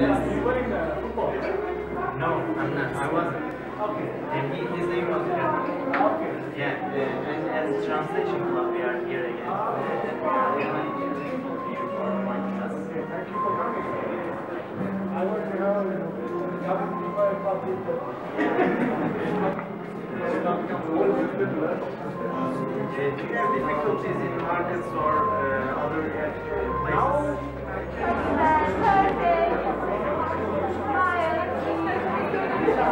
You were in the football? No, I'm not. I wasn't. Okay. And he, his name was Kevin. Ah, okay. Yeah. yeah. And as translation club, we are here again. Ah, and we are really grateful to you for inviting us. thank you for coming. I want to know Kevin, you are a public do you have difficulties in markets or uh, other uh, places? Now.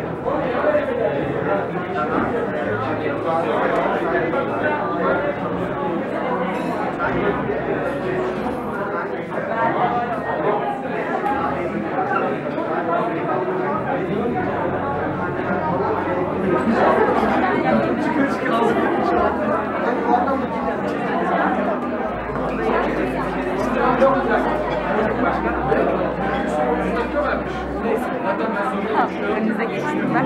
Thank you. Tamam, önünüze geçsinler.